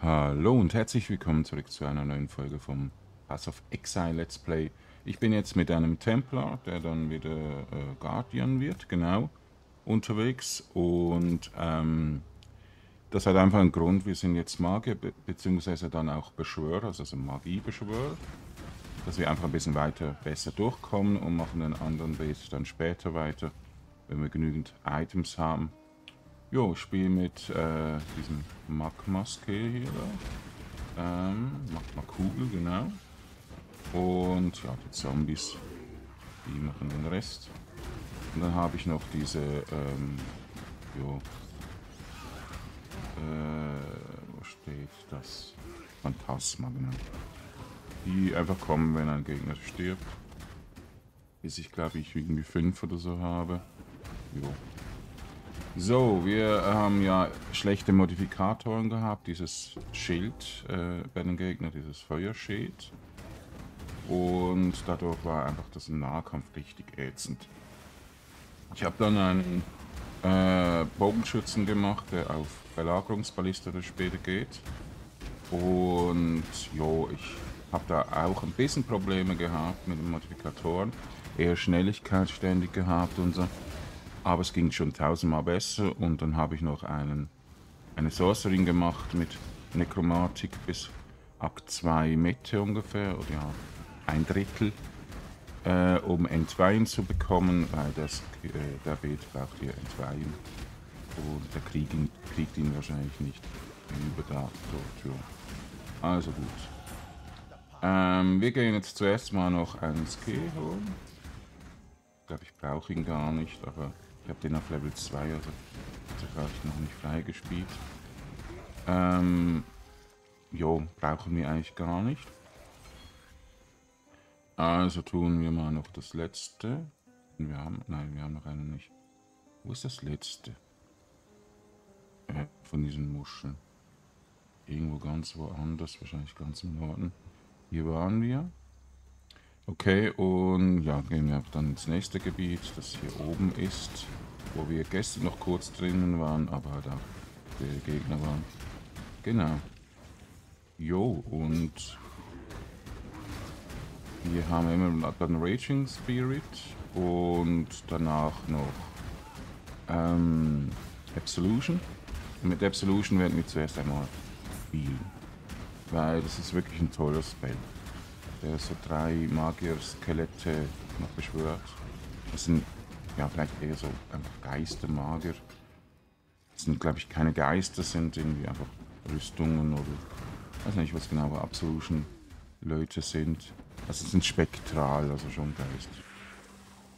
Hallo und herzlich willkommen zurück zu einer neuen Folge vom Pass of Exile Let's Play. Ich bin jetzt mit einem Templar, der dann wieder äh, Guardian wird, genau, unterwegs. Und ähm, das hat einfach einen Grund, wir sind jetzt Magier, be beziehungsweise dann auch Beschwörer, also Magiebeschwörer. Dass wir einfach ein bisschen weiter besser durchkommen und machen den anderen Weg dann später weiter, wenn wir genügend Items haben. Jo, ich spiele mit äh, diesem Magmaske hier. Ähm, Magma-Kugel, genau. Und ja, die Zombies, die machen den Rest. Und dann habe ich noch diese, ähm, jo, äh, wo steht das? Phantasma, genau. Die einfach kommen, wenn ein Gegner stirbt. Bis ich glaube ich irgendwie fünf oder so habe. Jo. So, wir haben ja schlechte Modifikatoren gehabt. Dieses Schild äh, bei den Gegnern, dieses Feuerschild. Und dadurch war einfach das Nahkampf richtig ätzend. Ich habe dann einen äh, Bogenschützen gemacht, der auf Belagerungsballiste oder später geht. Und jo, ich habe da auch ein bisschen Probleme gehabt mit den Modifikatoren. Eher Schnelligkeit ständig gehabt und so. Aber es ging schon tausendmal besser und dann habe ich noch einen, eine Sorcerin gemacht mit Nekromatik bis Akt 2 Mitte ungefähr, oder ja, ein Drittel, äh, um Entweihen zu bekommen, weil das, äh, der Beet braucht hier Entweihen und der kriegt ihn, kriegt ihn wahrscheinlich nicht über da ja. Also gut. Ähm, wir gehen jetzt zuerst mal noch einen Skill holen. Ich glaube, ich brauche ihn gar nicht, aber ich habe den auf Level 2, also habe ich noch nicht freigespielt. Ähm, jo, brauchen wir eigentlich gar nicht. Also tun wir mal noch das letzte. Wir haben, nein, wir haben noch einen nicht. Wo ist das letzte? Äh, von diesen Muscheln. Irgendwo ganz woanders, wahrscheinlich ganz im Norden. Hier waren wir. Okay, und ja, gehen wir dann ins nächste Gebiet, das hier oben ist, wo wir gestern noch kurz drinnen waren, aber auch die Gegner waren. Genau. Jo, und wir haben immer dann Raging Spirit und danach noch ähm, Absolution. Mit Absolution werden wir zuerst einmal spielen, weil das ist wirklich ein tolles Spell der so drei Magier-Skelette noch beschwört. Das sind ja vielleicht eher so einfach Geistermagier. Das sind, glaube ich, keine Geister, sind irgendwie einfach Rüstungen oder weiß nicht, was genau Absolution-Leute sind. Also sind spektral, also schon Geist.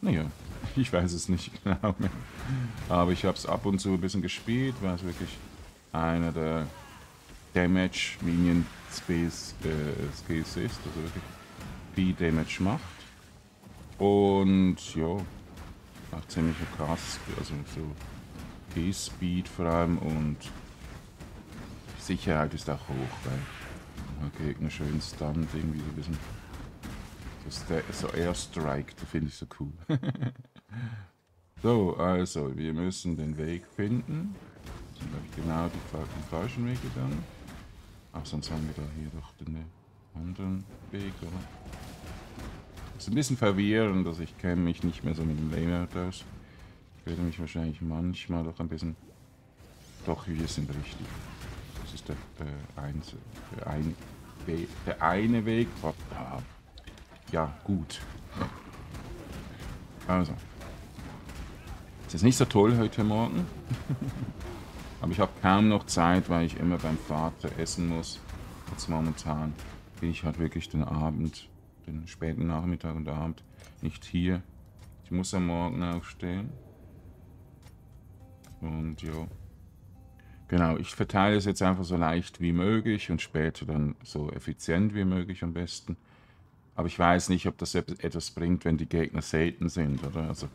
Naja, ich weiß es nicht genau mehr. Aber ich habe es ab und zu ein bisschen gespielt, weil es wirklich einer der Damage Minion Space äh, Skills ist, also wirklich viel Damage macht. Und ja, macht ziemlich krass, also so P-Speed vor allem und Sicherheit ist auch hoch, weil der Gegner schön stunt, irgendwie so ein bisschen so, so Airstrike, das finde ich so cool. so, also, wir müssen den Weg finden. Sind, glaube genau die, den falschen Weg gegangen. Ach, sonst haben wir da hier doch den anderen Weg, oder? Ist ein bisschen verwirrend, dass ich kenne mich nicht mehr so mit dem Layout aus. Ich werde mich wahrscheinlich manchmal doch ein bisschen... Doch, wir sind richtig. Das ist der, der, Einzel der, ein der eine Weg. Ja, gut. Also. Ist nicht so toll heute Morgen. Aber ich habe kaum noch Zeit, weil ich immer beim Vater essen muss. Jetzt momentan bin ich halt wirklich den Abend, den späten Nachmittag und Abend nicht hier. Ich muss am Morgen aufstehen. Und ja. Genau, ich verteile es jetzt einfach so leicht wie möglich und später dann so effizient wie möglich am besten. Aber ich weiß nicht, ob das etwas bringt, wenn die Gegner selten sind, oder? Also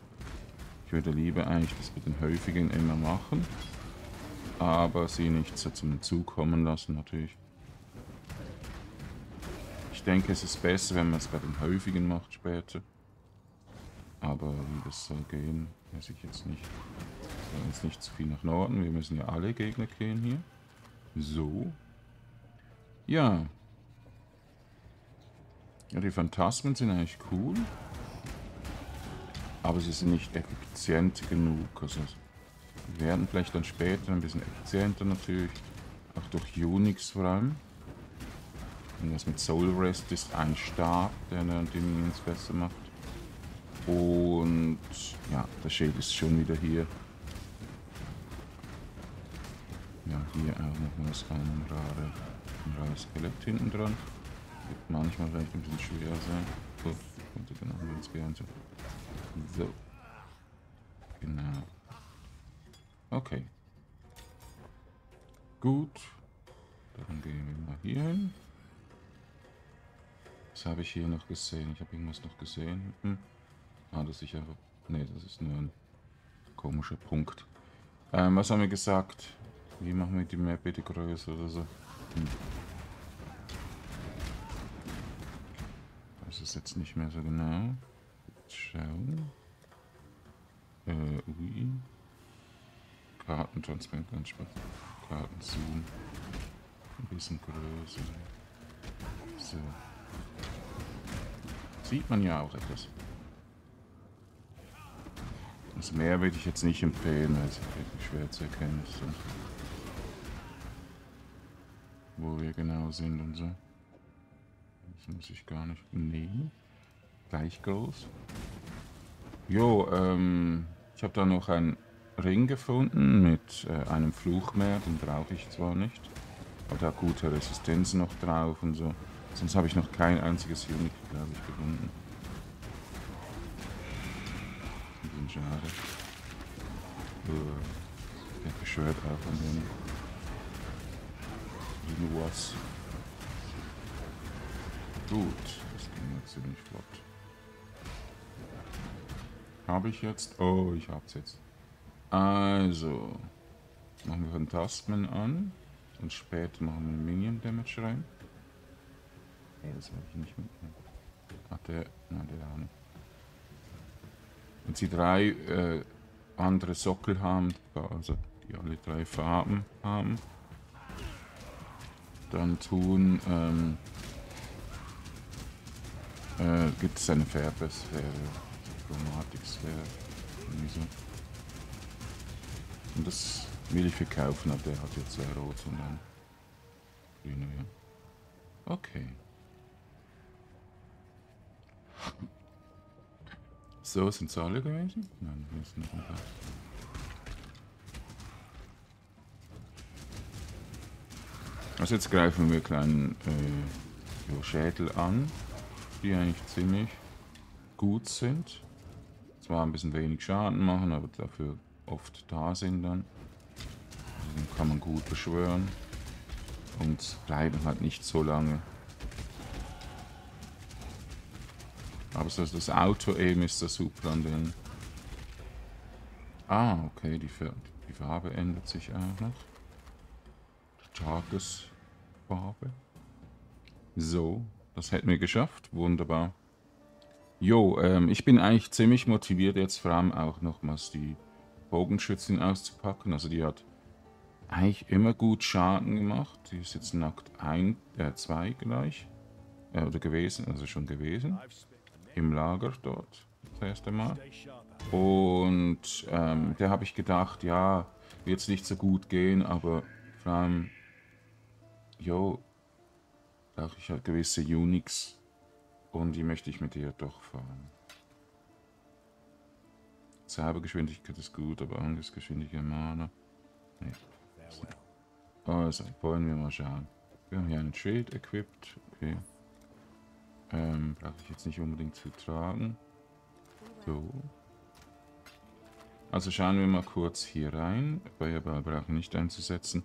ich würde lieber eigentlich das mit den häufigen immer machen aber sie nicht so zum Zug lassen natürlich. Ich denke, es ist besser, wenn man es bei den häufigen macht später. Aber wie das soll gehen, weiß ich jetzt nicht. So, jetzt nicht zu viel nach Norden. Wir müssen ja alle Gegner gehen hier. So. Ja. Ja, die Phantasmen sind eigentlich cool. Aber sie sind nicht effizient genug. Also werden vielleicht dann später ein bisschen effizienter natürlich. Auch durch Unix vor allem. Und das mit Soul Rest ist ein Stab, der die Minions besser macht. Und ja, der Schild ist schon wieder hier. Ja, hier auch nochmal das ein rare, ein rares Skelett hinten dran. Wird manchmal vielleicht ein bisschen schwer sein. So, konnte dann haben wir. So. Genau. Okay. Gut. Dann gehen wir mal hier hin. Was habe ich hier noch gesehen? Ich habe irgendwas noch gesehen. Hm. Ah, das ist einfach... Ne, das ist nur ein komischer Punkt. Ähm, was haben wir gesagt? Wie machen wir die Map bitte größer oder so? Hm. Das ist jetzt nicht mehr so genau. Schauen. Äh, ui. Kartentransparent ganz spannend. Kartenzoom. Ein bisschen größer. So. Sieht man ja auch etwas. Das Meer würde ich jetzt nicht empfehlen, weil es wirklich schwer zu erkennen ist. Wo wir genau sind und so. Das muss ich gar nicht nehmen. Gleich groß. Jo, ähm, ich habe da noch einen Ring gefunden mit äh, einem Fluchmeer, den brauche ich zwar nicht, aber da gute Resistenz noch drauf und so. Sonst habe ich noch kein einziges Unit, glaube ich, gefunden. Ein schade. Uh, der beschwört auch an den Inuas. Gut, das ging ja ziemlich flott. Habe ich jetzt? Oh, ich hab's jetzt. Also, machen wir Phantasmen an und später machen wir Minion Damage rein. Nee, das will ich nicht mitnehmen. Ach, der, nein, der auch nicht. Wenn sie drei äh, andere Sockel haben, also die alle drei Farben haben, dann tun, ähm, äh, gibt es eine Färbesphäre, Chromaticsphäre, irgendwie so. Und das will ich verkaufen, aber der hat jetzt zwei rot und dann grüne, ja. Okay. So, sind es alle gewesen? Nein, wir sind noch ein paar. Also jetzt greifen wir kleinen äh, Schädel an, die eigentlich ziemlich gut sind. Zwar ein bisschen wenig Schaden machen, aber dafür oft da sind dann. Den kann man gut beschwören. Und bleiben halt nicht so lange. Aber so das Auto-Aim ist da super an den... Ah, okay, die, die Farbe ändert sich auch noch. Tagesfarbe. So, das hätten wir geschafft. Wunderbar. Jo, ähm, ich bin eigentlich ziemlich motiviert, jetzt vor allem auch nochmals die Bogenschützin auszupacken. Also die hat eigentlich immer gut Schaden gemacht. Die ist jetzt nackt 1, äh 2 gleich. Äh, oder gewesen, also schon gewesen. Im Lager dort, das erste Mal. Und ähm, da habe ich gedacht, ja, wird es nicht so gut gehen, aber vor allem, jo, brauche ich halt gewisse Unix und die möchte ich mit ihr doch fahren. Zaubergeschwindigkeit ist gut, aber Angriffsgeschwindigkeit Mana. Nee. Also, wollen wir mal schauen. Wir haben hier einen Schild equipped. Okay. Ähm, brauche ich jetzt nicht unbedingt zu tragen. So. Also schauen wir mal kurz hier rein. Feuerball brauchen nicht einzusetzen.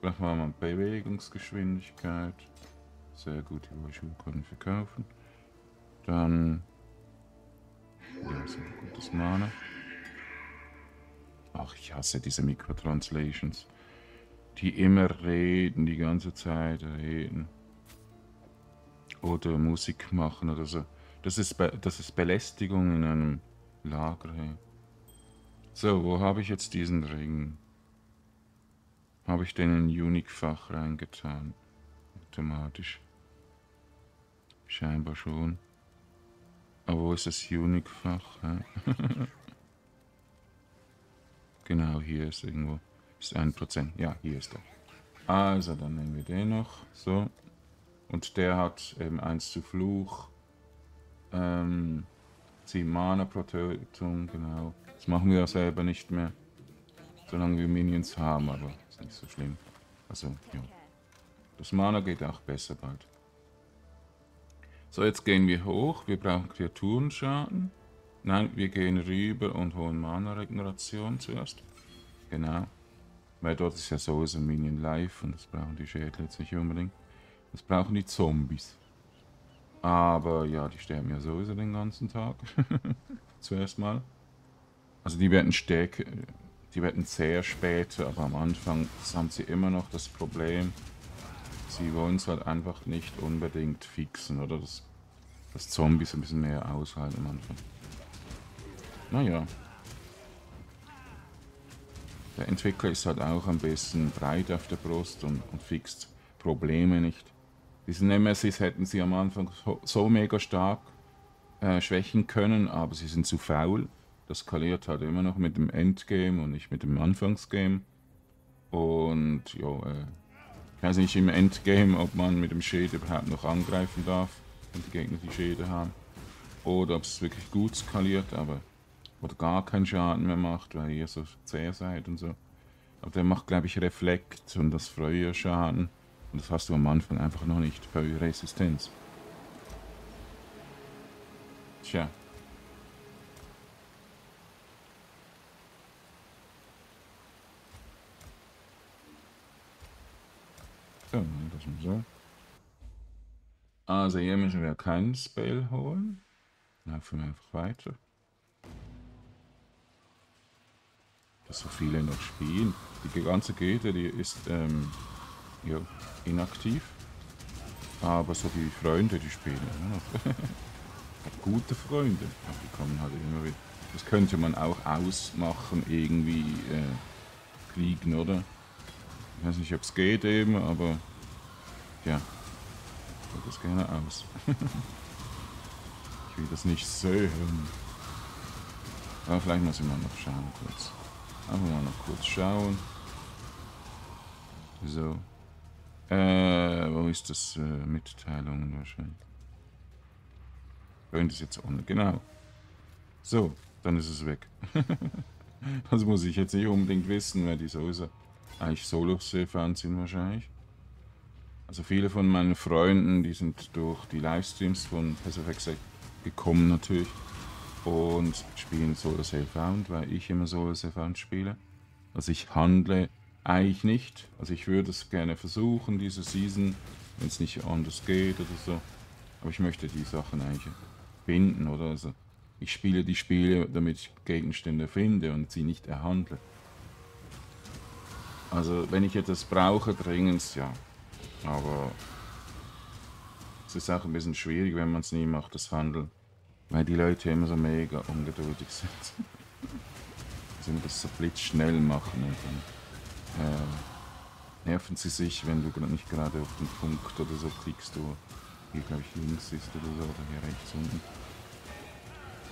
Brauchen wir mal Bewegungsgeschwindigkeit. Sehr gut, die Rollschuhe können wir verkaufen. Dann... Ja, sehr gutes Mana. Ach, ich hasse diese Mikrotranslations. Die immer reden, die ganze Zeit reden. Oder Musik machen oder so. Das ist, Be das ist Belästigung in einem Lager. Hey. So, wo habe ich jetzt diesen Ring? Habe ich den in Unique-Fach reingetan? automatisch. Scheinbar schon. Aber wo ist das Unique-Fach? genau, hier ist irgendwo. Ist 1%. Ja, hier ist er. Also, dann nehmen wir den noch. So. Und der hat eben 1 zu Fluch. Ähm, 10 Mana pro Tötung, genau. Das machen wir ja selber nicht mehr. Solange wir Minions haben, aber ist nicht so schlimm. Also, ja. Das Mana geht auch besser bald. So, jetzt gehen wir hoch. Wir brauchen Kreaturenschaden. Nein, wir gehen rüber und holen Mana-Regeneration zuerst. Genau. Weil dort ist ja sowieso Minion live und das brauchen die Schädel jetzt nicht unbedingt. Das brauchen die Zombies. Aber ja, die sterben ja sowieso den ganzen Tag. Zuerst mal. Also die werden stärker, die werden sehr spät, aber am Anfang haben sie immer noch das Problem, sie wollen es halt einfach nicht unbedingt fixen, oder? Das, das Zombies ein bisschen mehr aushalten am Anfang. Naja. Der Entwickler ist halt auch ein bisschen breit auf der Brust und, und fixt Probleme nicht. Diese Nemesis hätten sie am Anfang so, so mega stark äh, schwächen können, aber sie sind zu faul. Das skaliert halt immer noch mit dem Endgame und nicht mit dem Anfangsgame. Und ja, äh, ich weiß nicht im Endgame, ob man mit dem Schild überhaupt noch angreifen darf, wenn die Gegner die Schäde haben. Oder ob es wirklich gut skaliert, aber oder gar keinen Schaden mehr macht, weil ihr so zäh seid und so. Aber der macht, glaube ich, Reflekt und das Schaden. Und das hast du am Anfang einfach noch nicht für Resistenz. Tja. So, das mal so. Also hier müssen wir keinen Spell holen. Laufen wir einfach weiter. So viele noch spielen. Die ganze Gilde, die ist ähm, ja, inaktiv. Aber so die Freunde, die spielen immer noch. Gute Freunde. Aber die kommen halt immer wieder. Das könnte man auch ausmachen, irgendwie äh, kriegen, oder? Ich weiß nicht, ob es geht eben, aber ja, ich das gerne aus. ich will das nicht sehen. Aber vielleicht muss ich mal noch schauen kurz. Einfach mal noch kurz schauen. So. Äh, wo ist das? Äh, Mitteilungen wahrscheinlich. Könnte es jetzt ohne. Genau. So, dann ist es weg. das muss ich jetzt nicht unbedingt wissen, weil die sowieso eigentlich Solo-Fans sind wahrscheinlich. Also viele von meinen Freunden, die sind durch die Livestreams von PSFX gekommen natürlich und spielen Solo Safe Found, weil ich immer Solo Safe Found spiele. Also ich handle eigentlich nicht. Also ich würde es gerne versuchen, diese Season, wenn es nicht anders geht oder so. Aber ich möchte die Sachen eigentlich binden, oder? Also ich spiele die Spiele, damit ich Gegenstände finde und sie nicht erhandle. Also wenn ich etwas brauche, dringend, ja. Aber es ist auch ein bisschen schwierig, wenn man es nie macht, das Handeln. Weil die Leute immer so mega ungeduldig sind. Sie müssen das so blitzschnell machen und dann äh, nerven sie sich, wenn du nicht gerade auf den Punkt oder so klickst, du hier glaube ich links ist oder so, oder hier rechts unten.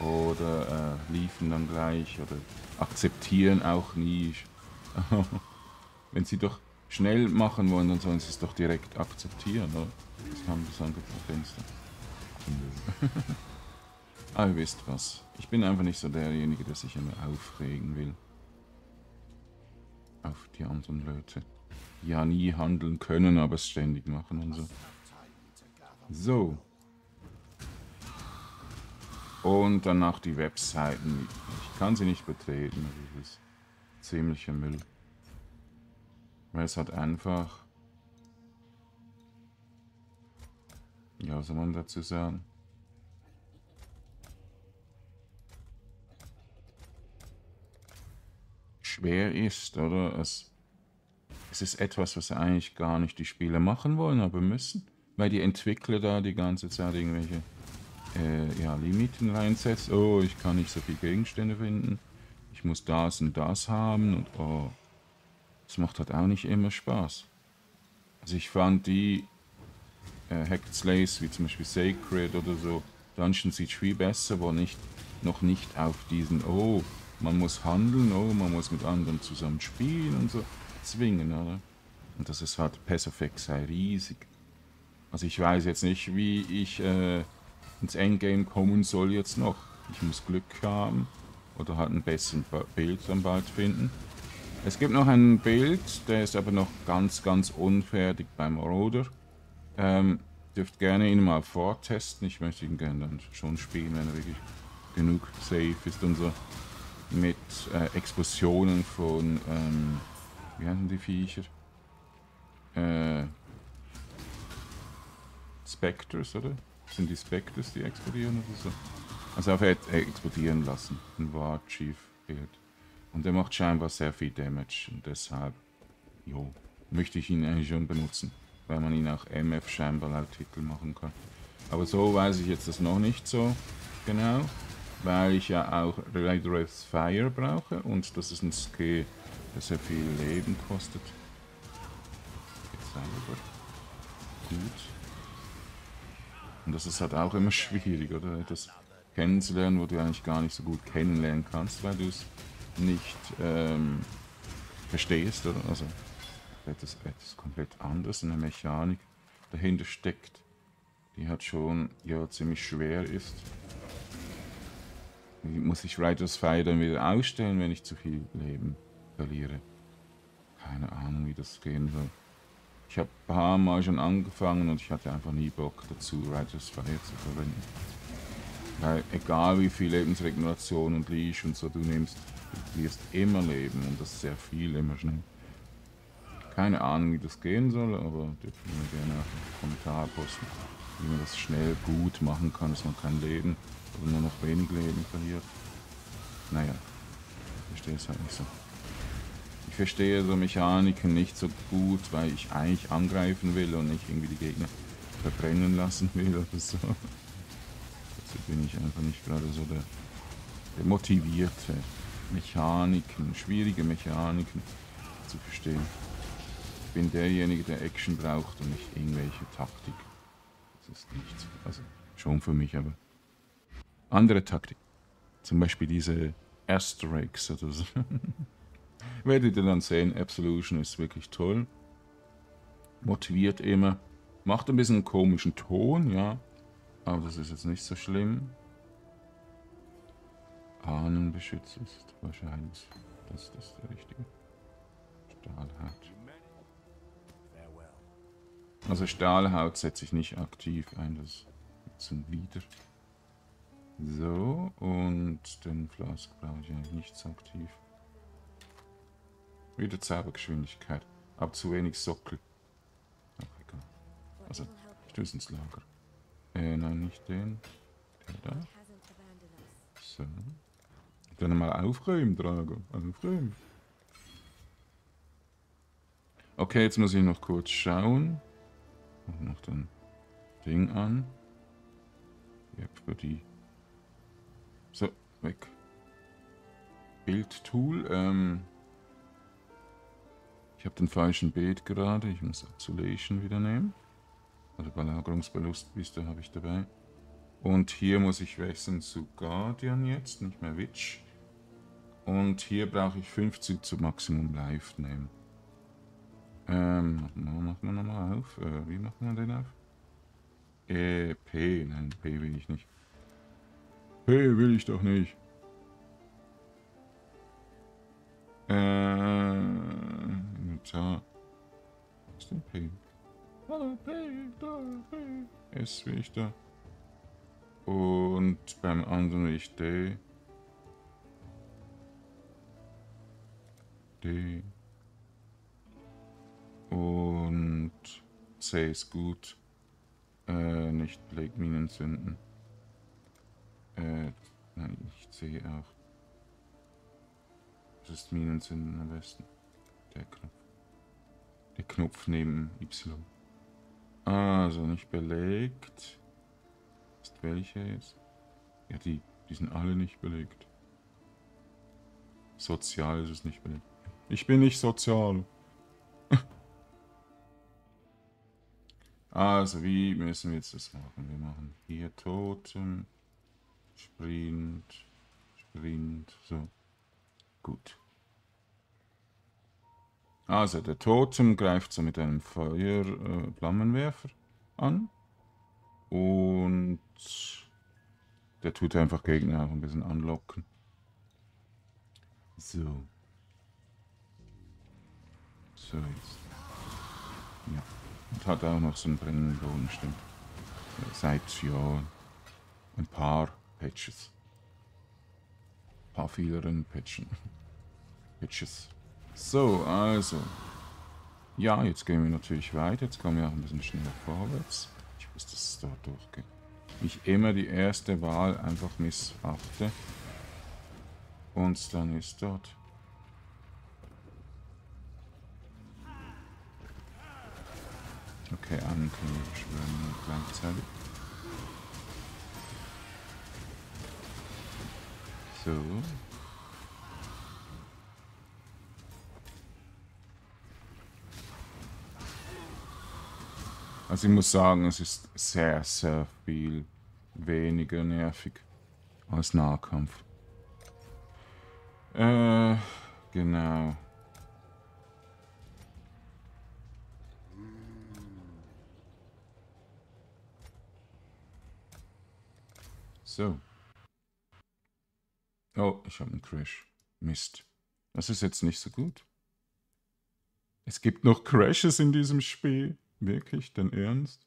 Oder äh, liefen dann gleich oder akzeptieren auch nie. Wenn sie doch schnell machen wollen, dann sollen sie es doch direkt akzeptieren. Oder? Das haben das andere Fenster. Ah, ihr wisst was. Ich bin einfach nicht so derjenige, der sich immer aufregen will. Auf die anderen Leute. Ja nie handeln können, aber es ständig machen und so. So. Und danach die Webseiten. Ich kann sie nicht betreten. Das ist ziemlicher Müll. Weil es hat einfach... Ja, was soll man dazu sagen? Schwer ist, oder? Es, es ist etwas, was eigentlich gar nicht die Spieler machen wollen, aber müssen. Weil die Entwickler da die ganze Zeit irgendwelche äh, ja, Limiten reinsetzen. Oh, ich kann nicht so viele Gegenstände finden. Ich muss das und das haben und oh, das macht halt auch nicht immer Spaß. Also ich fand die äh, Hacked Slays, wie zum Beispiel Sacred oder so, Dungeon Siege viel besser, wo nicht noch nicht auf diesen, oh, man muss handeln, oh, man muss mit anderen zusammen spielen und so zwingen, oder? Und das ist halt, Pass Effect sei riesig. Also ich weiß jetzt nicht, wie ich äh, ins Endgame kommen soll jetzt noch. Ich muss Glück haben oder halt ein besseres Bild dann bald finden. Es gibt noch ein Bild, der ist aber noch ganz, ganz unfertig beim Roder. Ähm, dürft gerne ihn mal vortesten. Ich möchte ihn gerne dann schon spielen, wenn er wirklich genug safe ist und so. Mit äh, Explosionen von, ähm, wie heißen die Viecher? Äh, Spectres, oder? Sind die Spectres, die explodieren oder so? Also einfach äh, explodieren lassen. Ein War Chief Bild. Und der macht scheinbar sehr viel Damage und deshalb, jo, möchte ich ihn eigentlich schon benutzen. Weil man ihn auch MF scheinbar laut Titel machen kann. Aber so weiß ich jetzt das noch nicht so genau. Weil ich ja auch Rider Fire brauche und das ist ein Skill, der sehr viel Leben kostet. Jetzt aber gut. Und das ist halt auch immer schwierig, oder? Das kennenzulernen, wo du eigentlich gar nicht so gut kennenlernen kannst, weil du es nicht ähm, verstehst, oder? Also etwas, etwas komplett anderes, eine Mechanik dahinter steckt, die halt schon ja ziemlich schwer ist. Muss ich Riders Fire dann wieder ausstellen, wenn ich zu viel Leben verliere? Keine Ahnung, wie das gehen soll. Ich habe ein paar Mal schon angefangen und ich hatte einfach nie Bock dazu, Riders Fire zu verwenden. Weil egal wie viel Lebensregeneration und Leash und so du nimmst, du wirst immer leben und das sehr viel, immer schnell. Keine Ahnung, wie das gehen soll, aber dürfen wir gerne einen Kommentar posten, wie man das schnell gut machen kann, dass man kein Leben oder nur noch wenig Leben verliert. Naja, ich verstehe es halt nicht so. Ich verstehe so Mechaniken nicht so gut, weil ich eigentlich angreifen will und nicht irgendwie die Gegner verbrennen lassen will oder so. Dazu bin ich einfach nicht gerade so der, der motivierte. Mechaniken, schwierige Mechaniken zu verstehen. Ich bin derjenige, der Action braucht und nicht irgendwelche Taktik. Das ist nichts. Also schon für mich, aber andere Taktik. Zum Beispiel diese Asterix oder so. Werdet ihr dann sehen, Absolution ist wirklich toll. Motiviert immer. Macht ein bisschen einen komischen Ton, ja. Aber das ist jetzt nicht so schlimm. Ahnenbeschützer ist wahrscheinlich. Das, das der richtige. Stahlhaut. Also Stahlhaut setze ich nicht aktiv ein, das sind wieder. So, und den Flask brauche ich eigentlich nichts aktiv. Wieder Zaubergeschwindigkeit. Aber zu wenig Sockel. Ach, egal. Also, stöß ins Lager. Äh, nein, nicht den. Der da. So. Dann mal aufräumen, Drago. Aufräumen. Okay, jetzt muss ich noch kurz schauen. Mach noch den Ding an. Yep, für die. Weg. Bildtool. Ähm ich habe den falschen Bild gerade. Ich muss Isolation wieder nehmen. Also Belagerungsbelustbiste habe ich dabei. Und hier muss ich wechseln zu Guardian jetzt, nicht mehr Witch. Und hier brauche ich 50 zu Maximum Live nehmen. Ähm, machen wir nochmal auf. Äh, wie macht man den auf? Äh, P. Nein, P will ich nicht. P will ich doch nicht. Äh, Inventar. Was ist denn P? Hallo P, da, P. S will ich da. Und beim anderen will ich D. D. Und C ist gut. Äh, nicht Blake-Minen zünden. Äh, nein, ich sehe auch. Das ist Minen zünden am besten. Der Knopf. Der Knopf neben Y. Also nicht belegt. Ist welche jetzt? Ja, die, die sind alle nicht belegt. Sozial ist es nicht belegt. Ich bin nicht sozial. Also, wie müssen wir jetzt das machen? Wir machen hier Totem, Sprint, Sprint, so. Gut. Also, der Totem greift so mit einem Feuer-Flammenwerfer äh, an. Und der tut einfach Gegner auch ein bisschen anlocken. So. So jetzt. Ja. Und hat auch noch so einen brennenden Boden, stimmt. Seit ja ein paar Patches. Ein paar vieleren Patchen. Patches. So, also. Ja, jetzt gehen wir natürlich weiter. Jetzt kommen wir auch ein bisschen schneller vorwärts. Ich muss das da durchgehen. Ich immer die erste Wahl einfach missachte. Und dann ist dort. Okay, einen können wir beschwören gleichzeitig. So. Also ich muss sagen, es ist sehr, sehr viel weniger nervig als Nahkampf. Äh, genau. So. Oh, ich habe einen Crash. Mist. Das ist jetzt nicht so gut. Es gibt noch Crashes in diesem Spiel. Wirklich? Denn ernst?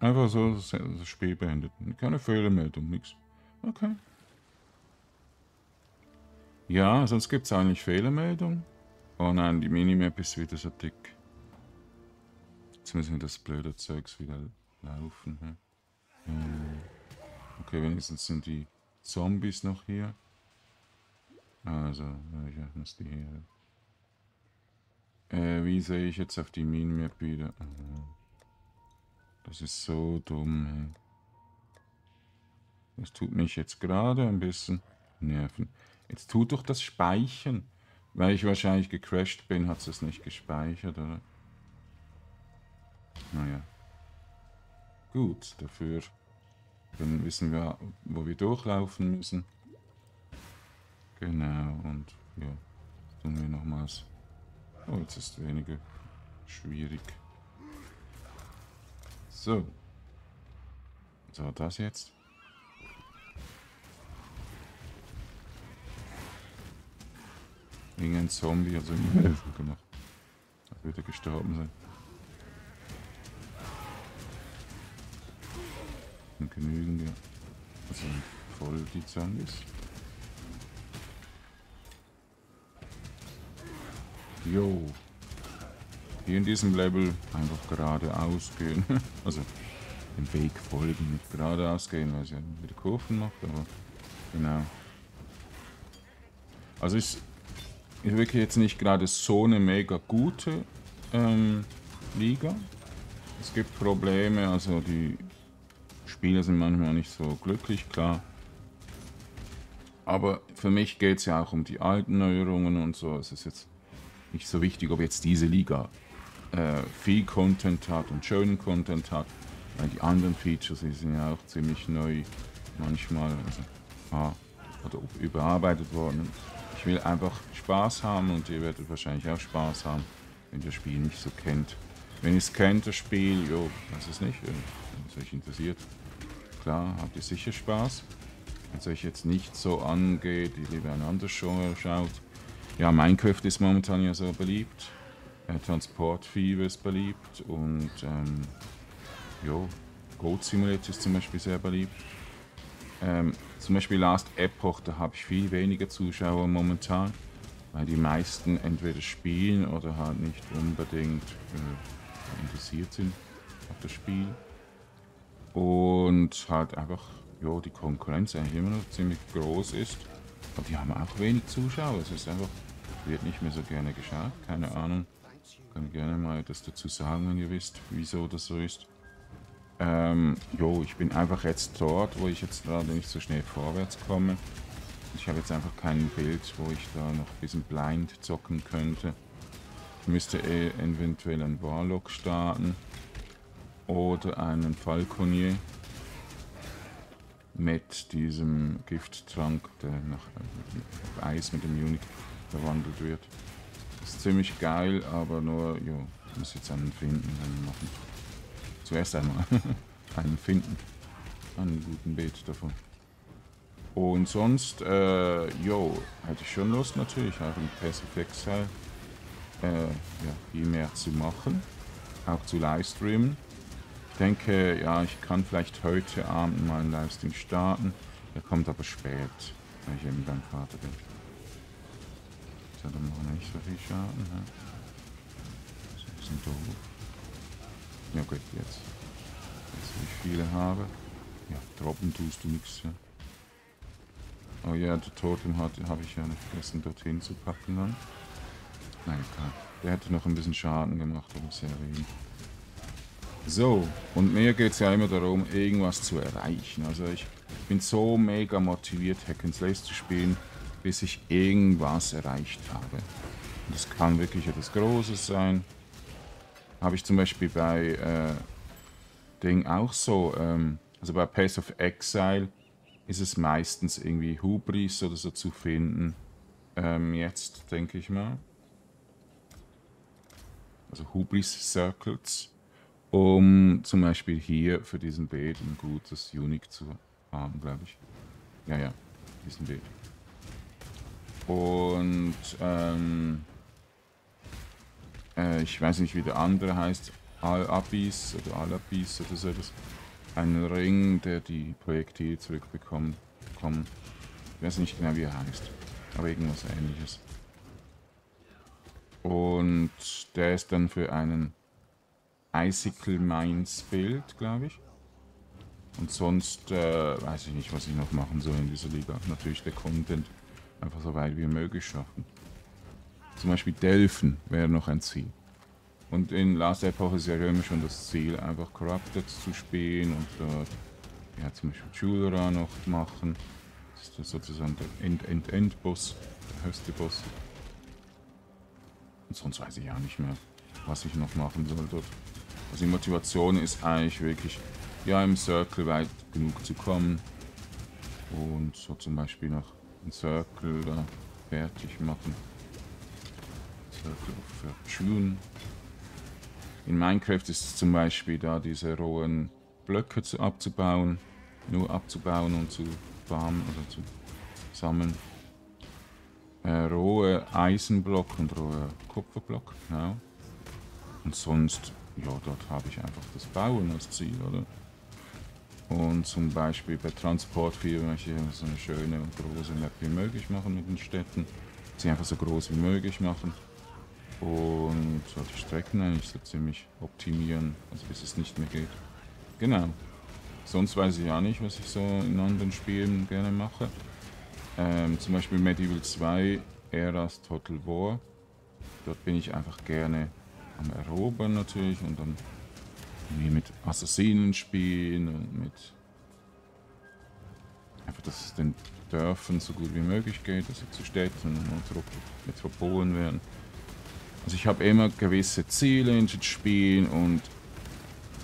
Einfach so das Spiel beendet. Keine Fehlermeldung, nix. Okay. Ja, sonst gibt es eigentlich Fehlermeldung. Oh nein, die Minimap ist wieder so dick. Jetzt müssen wir das blöde Zeugs wieder laufen. Hm? Okay, wenigstens sind die Zombies noch hier. Also, welche muss die hier? Äh, wie sehe ich jetzt auf die Minimap wieder? Das ist so dumm. Das tut mich jetzt gerade ein bisschen nerven. Jetzt tut doch das Speichern. Weil ich wahrscheinlich gecrashed bin, hat es nicht gespeichert, oder? Naja. Gut, dafür dann wissen wir, wo wir durchlaufen müssen. Genau, und ja, tun wir nochmals. Oh, jetzt ist weniger schwierig. So. Was war das jetzt? Irgendein Zombie hat so eine Hilfe gemacht. Er würde gestorben sein. Genügend, ja. Also voll die Zombies. Jo. Hier in diesem Level einfach geradeaus gehen. also dem Weg folgen, nicht geradeaus gehen, weil es ja wieder Kurven macht, aber genau. Also ist, ist wirklich jetzt nicht gerade so eine mega gute ähm, Liga. Es gibt Probleme, also die Spieler sind manchmal nicht so glücklich, klar. Aber für mich geht es ja auch um die alten Neuerungen und so. Es ist jetzt nicht so wichtig, ob jetzt diese Liga äh, viel Content hat und schönen Content hat. Weil die anderen Features die sind ja auch ziemlich neu manchmal. Also, ah, oder überarbeitet worden. Ich will einfach Spaß haben und ihr werdet wahrscheinlich auch Spaß haben, wenn ihr das Spiel nicht so kennt. Wenn ihr es kennt, das Spiel, jo, weiß es nicht, wenn es euch interessiert, klar, habt ihr sicher Spaß. Wenn es euch jetzt nicht so angeht, ihr lieber ein anderes Genre schaut. Ja, Minecraft ist momentan ja so beliebt. Äh, Transport Fever ist beliebt und ähm, jo, Goat Simulator ist zum Beispiel sehr beliebt. Ähm, zum Beispiel Last Epoch, da habe ich viel weniger Zuschauer momentan, weil die meisten entweder spielen oder halt nicht unbedingt äh, interessiert sind auf das Spiel. Und halt einfach, ja, die Konkurrenz eigentlich immer noch ziemlich groß ist. Aber die haben auch wenig Zuschauer. Es ist einfach, wird nicht mehr so gerne geschaut. Keine Ahnung. Kann gerne mal das dazu sagen, wenn ihr wisst, wieso das so ist. Ähm, jo, ich bin einfach jetzt dort, wo ich jetzt gerade nicht so schnell vorwärts komme. Ich habe jetzt einfach kein Bild, wo ich da noch ein bisschen blind zocken könnte. müsste eh eventuell einen Warlock starten. Oder einen Falconier. Mit diesem Gifttrank, der nach auf Eis mit dem Unit verwandelt wird. Ist ziemlich geil, aber nur, jo, muss jetzt einen finden, einen machen. Zuerst einmal einen finden. Einen guten Beet davon. Und sonst, äh, jo, hätte ich schon Lust natürlich, auch im Passive Exile äh, ja, viel mehr zu machen. Auch zu Livestreamen. Ich denke, ja, ich kann vielleicht heute Abend mal einen Livestream starten. Der kommt aber spät, wenn ich eben beim Vater bin. Das hat noch nicht so viel Schaden. Ne? Das ist ein bisschen doof. Ja gut, jetzt. Jetzt, wo ich viele habe. Ja, droppen tust du nichts. Ja. Oh ja, der Totem habe ich ja nicht vergessen dorthin zu packen dann. Nein, klar. Der hätte noch ein bisschen Schaden gemacht, um Serien. So, und mir geht es ja immer darum, irgendwas zu erreichen. Also ich bin so mega motiviert, Hack and Slash zu spielen, bis ich irgendwas erreicht habe. Und das kann wirklich etwas Großes sein. Habe ich zum Beispiel bei äh, Ding auch so, ähm, also bei Pace of Exile ist es meistens irgendwie Hubris oder so zu finden. Ähm, jetzt denke ich mal also Hubris Circles, um zum Beispiel hier für diesen Beet ein gutes Unique zu haben, glaube ich. Ja, ja, diesen Beet. Und ähm, äh, ich weiß nicht, wie der andere heißt, Al-Abis oder Al-Abis oder so etwas. Ein Ring, der die Projektile zurückbekommt. Bekommt. Ich weiß nicht genau, wie er heißt, aber irgendwas ähnliches. Und der ist dann für einen Icicle Mines Bild, glaube ich. Und sonst äh, weiß ich nicht, was ich noch machen soll in dieser Liga. Natürlich der Content einfach so weit wie möglich schaffen. Zum Beispiel Delphen wäre noch ein Ziel. Und in Last Epoch ist ja immer schon das Ziel, einfach Corrupted zu spielen und dort äh, ja, zum Beispiel Julera noch machen. Das ist sozusagen der End-End-End-Boss, der höchste Boss. Und sonst weiß ich auch nicht mehr, was ich noch machen soll dort. Also die Motivation ist eigentlich wirklich, ja, im Circle weit genug zu kommen. Und so zum Beispiel noch einen Circle da fertig machen. Circle of Fortune. In Minecraft ist es zum Beispiel da, diese rohen Blöcke zu, abzubauen. Nur abzubauen und zu farmen oder zu sammeln äh, rohe Eisenblock und rohe Kupferblock. Genau. Und sonst, ja, dort habe ich einfach das Bauen als Ziel, oder? Und zum Beispiel bei Transport 4 möchte ich so eine schöne und große Map wie möglich machen mit den Städten. Sie einfach so groß wie möglich machen. Und so die Strecken eigentlich so ziemlich optimieren, also bis es nicht mehr geht. Genau. Sonst weiß ich auch nicht, was ich so in anderen Spielen gerne mache. Ähm, zum Beispiel Medieval 2, Eras Total War. Dort bin ich einfach gerne am Erobern natürlich und dann mit Assassinen spielen und mit einfach, dass es den Dörfern so gut wie möglich geht, dass sie zu Städten und Metropolen werden. Also ich habe immer gewisse Ziele in den Spielen und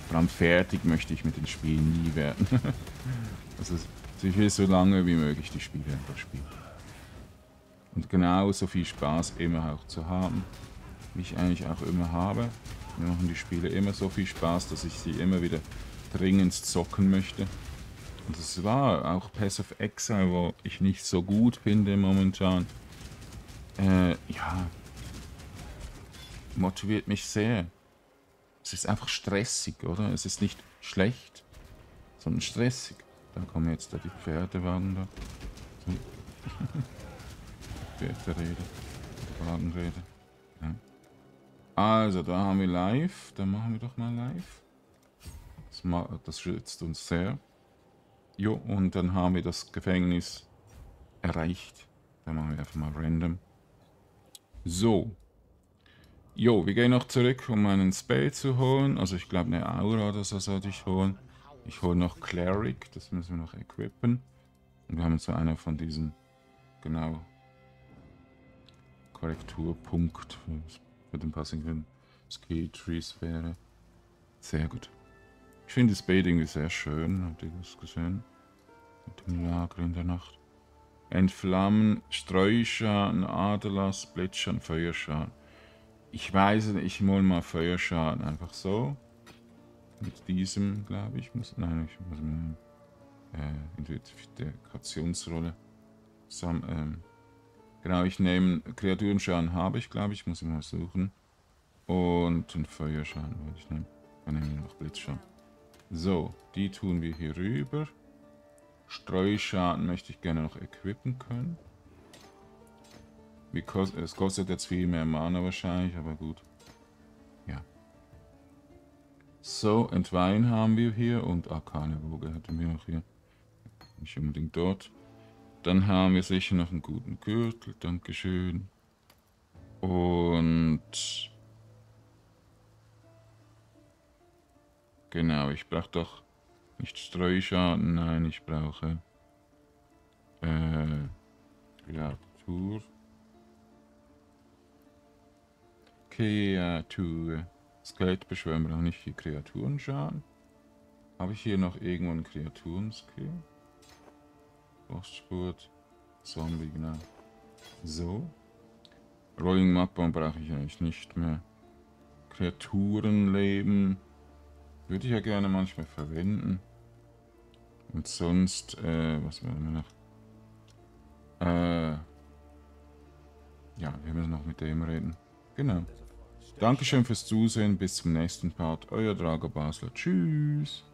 vor allem fertig möchte ich mit den Spielen nie werden. also also ich will so lange wie möglich die Spiele einfach spielen. Und genauso viel Spaß immer auch zu haben, wie ich eigentlich auch immer habe. Mir machen die Spiele immer so viel Spaß, dass ich sie immer wieder dringend zocken möchte. Und es war auch Pass of Exile, wo ich nicht so gut finde momentan. Äh, ja. Motiviert mich sehr. Es ist einfach stressig, oder? Es ist nicht schlecht, sondern stressig. Da kommen jetzt da die Pferdewagen da. Pferderede. Wagenrede. Also, da haben wir live. Da machen wir doch mal live. Das, das schützt uns sehr. Jo, und dann haben wir das Gefängnis erreicht. Da machen wir einfach mal random. So. Jo, wir gehen noch zurück, um einen Spell zu holen. Also ich glaube eine Aura oder so sollte ich holen. Ich hole noch Cleric, das müssen wir noch equippen. Und wir haben so einer von diesen, genau, Korrekturpunkt für mit dem passiven Ski Trees wäre. Sehr gut. Ich finde das Bait irgendwie sehr schön. Habt ihr das gesehen? Mit dem Lager in der Nacht. Entflammen, Streuschaden, Aderlass, Blitzschaden, Feuerschaden. Ich weiß nicht, ich hole mal Feuerschaden einfach so. Mit diesem, glaube ich, muss. Nein, ich muss äh, Identifikationsrolle. Sam, ähm, genau, ich nehme Kreaturenschaden habe ich, glaube ich, muss ich mal suchen. Und einen Feuerschaden wollte ich nehmen. Dann nehmen wir noch Blitzschaden. So, die tun wir hier rüber. Streuschaden möchte ich gerne noch equippen können. es kostet jetzt viel mehr Mana wahrscheinlich, aber gut. Ja. So, Entweihen haben wir hier und Arkane Woge hatten wir noch hier. Nicht unbedingt dort. Dann haben wir sicher noch einen guten Gürtel, Dankeschön. Und... Genau, ich brauche doch nicht Streuschaden, nein, ich brauche äh, Kreatur. Kreatur. Skelettbeschwören brauche nicht hier Kreaturenschaden. Habe ich hier noch irgendwo einen Kreaturenskill? Postspurt. Zombie, genau. So. Rolling Mappa brauche ich eigentlich nicht mehr. Kreaturenleben. Würde ich ja gerne manchmal verwenden. Und sonst, äh, was werden wir noch? Äh, ja, wir müssen noch mit dem reden. Genau. Dankeschön fürs Zusehen. Bis zum nächsten Part. Euer Drago Basler. Tschüss.